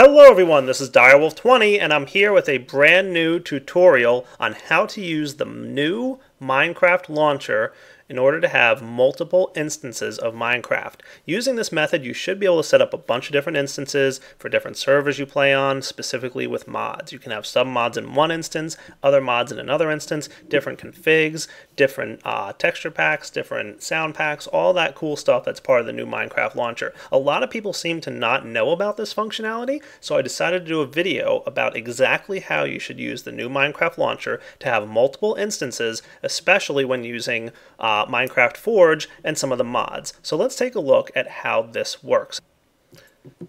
Hello everyone, this is Direwolf20 and I'm here with a brand new tutorial on how to use the new Minecraft launcher in order to have multiple instances of Minecraft. Using this method, you should be able to set up a bunch of different instances for different servers you play on, specifically with mods. You can have some mods in one instance, other mods in another instance, different configs, different uh, texture packs, different sound packs, all that cool stuff that's part of the new Minecraft launcher. A lot of people seem to not know about this functionality, so I decided to do a video about exactly how you should use the new Minecraft launcher to have multiple instances, especially when using uh, uh, Minecraft Forge and some of the mods. So let's take a look at how this works.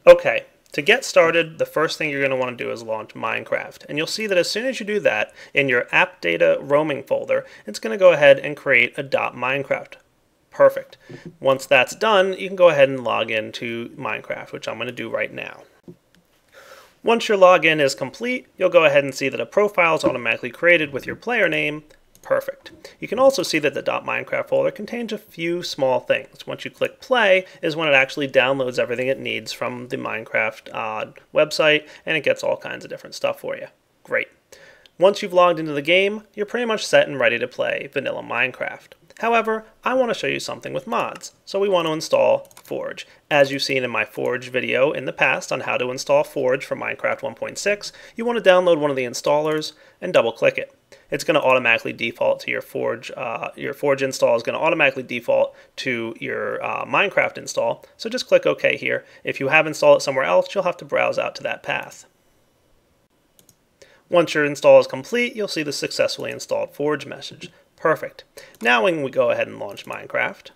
Okay, to get started, the first thing you're going to want to do is launch Minecraft. And you'll see that as soon as you do that, in your app data roaming folder, it's going to go ahead and create a .minecraft. Perfect. Once that's done, you can go ahead and log into Minecraft, which I'm going to do right now. Once your login is complete, you'll go ahead and see that a profile is automatically created with your player name, Perfect. You can also see that the .minecraft folder contains a few small things. Once you click play is when it actually downloads everything it needs from the Minecraft uh, website and it gets all kinds of different stuff for you. Great. Once you've logged into the game, you're pretty much set and ready to play vanilla Minecraft. However, I want to show you something with mods, so we want to install Forge. As you've seen in my Forge video in the past on how to install Forge for Minecraft 1.6, you want to download one of the installers and double click it it's going to automatically default to your Forge. Uh, your Forge install is going to automatically default to your uh, Minecraft install. So just click OK here. If you have installed it somewhere else, you'll have to browse out to that path. Once your install is complete, you'll see the successfully installed Forge message. Perfect. Now when we go ahead and launch Minecraft,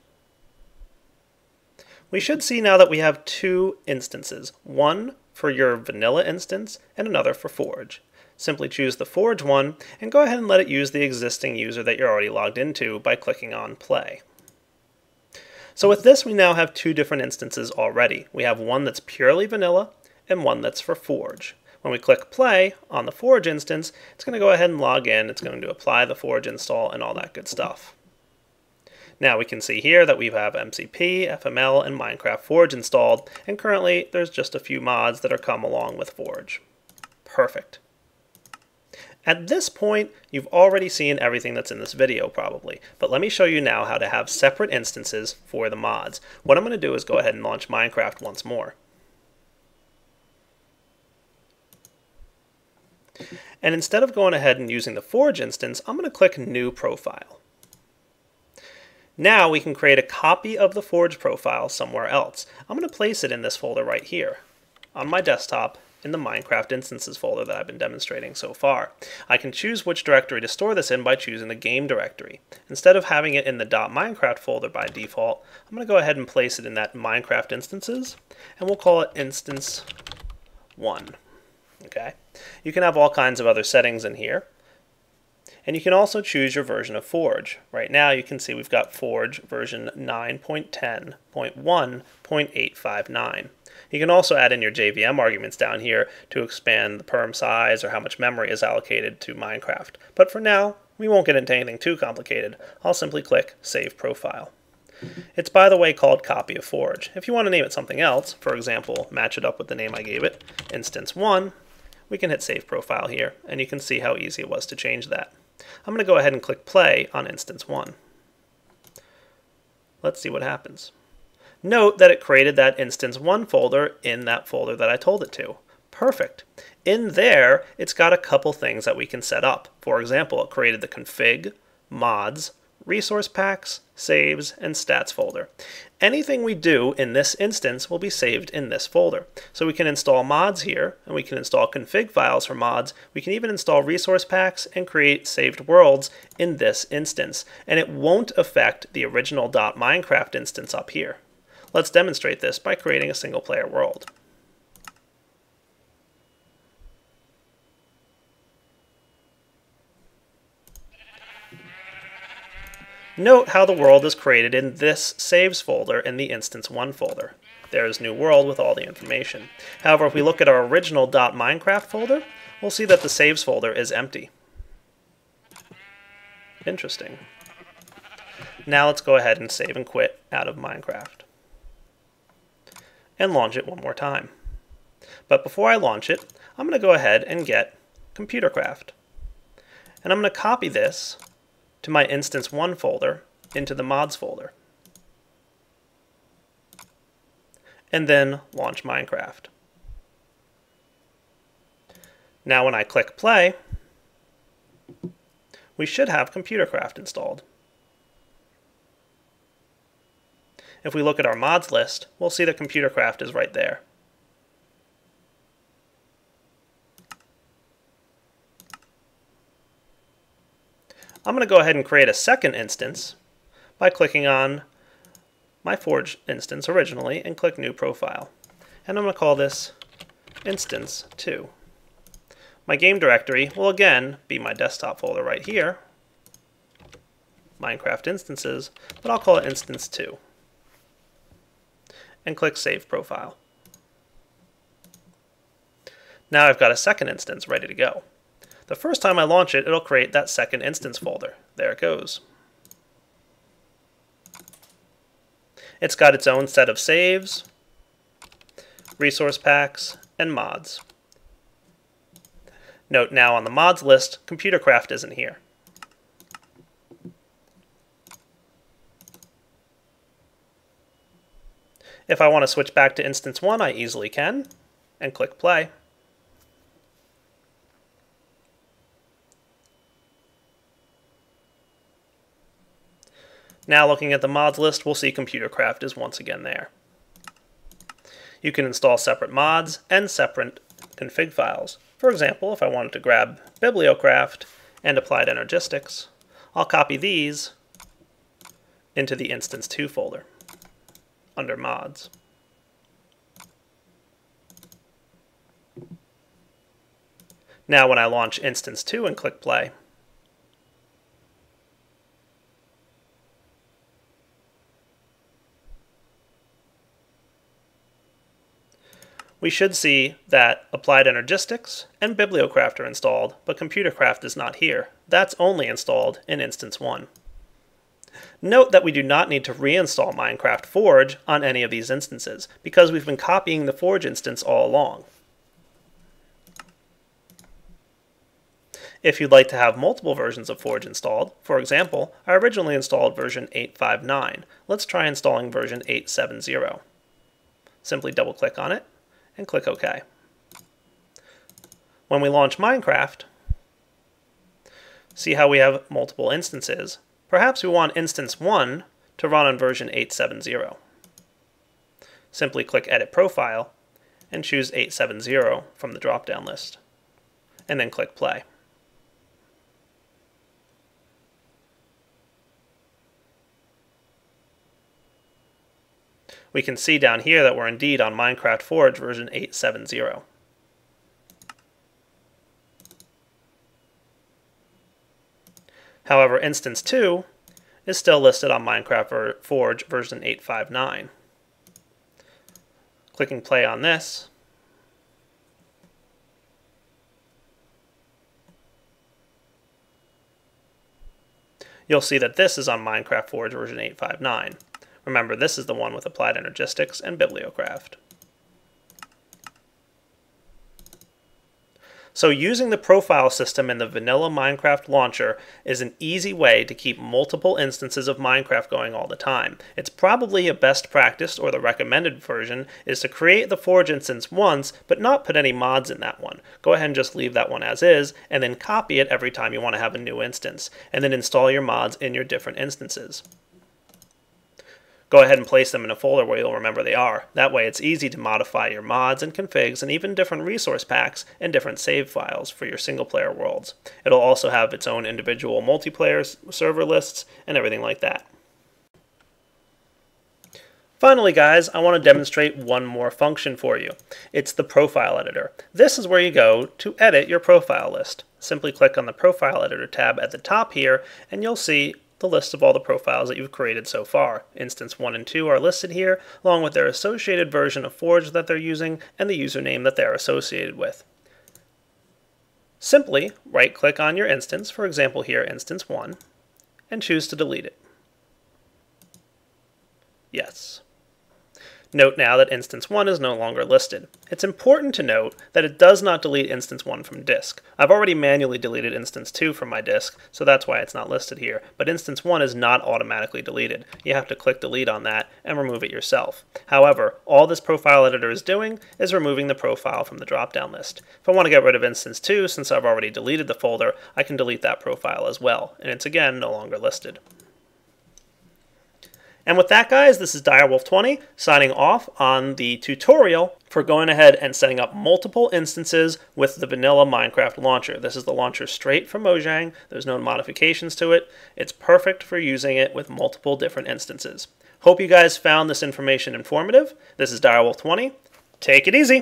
we should see now that we have two instances, one for your vanilla instance and another for Forge. Simply choose the Forge one and go ahead and let it use the existing user that you're already logged into by clicking on Play. So with this, we now have two different instances already. We have one that's purely vanilla and one that's for Forge. When we click play on the Forge instance, it's going to go ahead and log in. It's going to apply the Forge install and all that good stuff. Now we can see here that we have MCP, FML, and Minecraft Forge installed, and currently there's just a few mods that are come along with Forge. Perfect. At this point, you've already seen everything that's in this video probably, but let me show you now how to have separate instances for the mods. What I'm going to do is go ahead and launch Minecraft once more. And instead of going ahead and using the Forge instance, I'm going to click New Profile. Now we can create a copy of the Forge profile somewhere else. I'm going to place it in this folder right here on my desktop in the Minecraft instances folder that I've been demonstrating so far. I can choose which directory to store this in by choosing the game directory. Instead of having it in the .minecraft folder by default, I'm going to go ahead and place it in that Minecraft instances, and we'll call it instance 1. Okay. You can have all kinds of other settings in here. And you can also choose your version of Forge. Right now you can see we've got Forge version 9.10.1.859. You can also add in your JVM arguments down here to expand the perm size or how much memory is allocated to Minecraft. But for now, we won't get into anything too complicated. I'll simply click Save Profile. It's by the way called Copy of Forge. If you want to name it something else, for example, match it up with the name I gave it, Instance 1, we can hit Save Profile here, and you can see how easy it was to change that. I'm going to go ahead and click Play on Instance 1. Let's see what happens. Note that it created that instance 1 folder in that folder that I told it to. Perfect. In there, it's got a couple things that we can set up. For example, it created the config, mods, resource packs, saves, and stats folder. Anything we do in this instance will be saved in this folder. So we can install mods here, and we can install config files for mods. We can even install resource packs and create saved worlds in this instance. And it won't affect the original .minecraft instance up here. Let's demonstrate this by creating a single player world. Note how the world is created in this saves folder in the instance1 folder. There is new world with all the information. However, if we look at our original .minecraft folder, we'll see that the saves folder is empty. Interesting. Now let's go ahead and save and quit out of Minecraft and launch it one more time. But before I launch it, I'm going to go ahead and get Computercraft. And I'm going to copy this to my Instance 1 folder into the mods folder. And then launch Minecraft. Now when I click play, we should have Computercraft installed. If we look at our mods list, we'll see that Computercraft is right there. I'm going to go ahead and create a second instance by clicking on my Forge instance originally and click New Profile. And I'm going to call this Instance 2. My game directory will again be my desktop folder right here, Minecraft instances, but I'll call it Instance 2. And click Save Profile. Now I've got a second instance ready to go. The first time I launch it, it'll create that second instance folder. There it goes. It's got its own set of saves, resource packs, and mods. Note now on the mods list, Computercraft isn't here. If I want to switch back to instance 1, I easily can, and click play. Now looking at the mods list, we'll see Computercraft is once again there. You can install separate mods and separate config files. For example, if I wanted to grab Bibliocraft and Applied Energistics, I'll copy these into the Instance 2 folder under Mods. Now when I launch Instance 2 and click play, we should see that Applied Energistics and Bibliocraft are installed, but Computercraft is not here. That's only installed in Instance 1. Note that we do not need to reinstall Minecraft Forge on any of these instances, because we've been copying the Forge instance all along. If you'd like to have multiple versions of Forge installed, for example, I originally installed version 859. Let's try installing version 870. Simply double click on it and click OK. When we launch Minecraft, see how we have multiple instances. Perhaps we want instance 1 to run on version 870. Simply click Edit Profile and choose 870 from the drop-down list, and then click Play. we can see down here that we're indeed on Minecraft Forge version 8.7.0. However, instance 2 is still listed on Minecraft Forge version 8.5.9. Clicking play on this, you'll see that this is on Minecraft Forge version 8.5.9. Remember, this is the one with Applied Energistics and Bibliocraft. So using the profile system in the vanilla Minecraft launcher is an easy way to keep multiple instances of Minecraft going all the time. It's probably a best practice, or the recommended version, is to create the Forge instance once, but not put any mods in that one. Go ahead and just leave that one as is, and then copy it every time you want to have a new instance, and then install your mods in your different instances go ahead and place them in a folder where you'll remember they are. That way it's easy to modify your mods and configs and even different resource packs and different save files for your single player worlds. It'll also have its own individual multiplayer server lists and everything like that. Finally, guys, I want to demonstrate one more function for you. It's the Profile Editor. This is where you go to edit your profile list. Simply click on the Profile Editor tab at the top here, and you'll see the list of all the profiles that you've created so far. Instance 1 and 2 are listed here, along with their associated version of Forge that they're using and the username that they're associated with. Simply right-click on your instance, for example here, Instance 1, and choose to delete it. Yes. Note now that instance 1 is no longer listed. It's important to note that it does not delete instance 1 from disk. I've already manually deleted instance 2 from my disk, so that's why it's not listed here, but instance 1 is not automatically deleted. You have to click delete on that and remove it yourself. However, all this profile editor is doing is removing the profile from the drop-down list. If I want to get rid of instance 2, since I've already deleted the folder, I can delete that profile as well, and it's again no longer listed. And with that, guys, this is Direwolf20 signing off on the tutorial for going ahead and setting up multiple instances with the vanilla Minecraft launcher. This is the launcher straight from Mojang. There's no modifications to it. It's perfect for using it with multiple different instances. Hope you guys found this information informative. This is Direwolf20. Take it easy.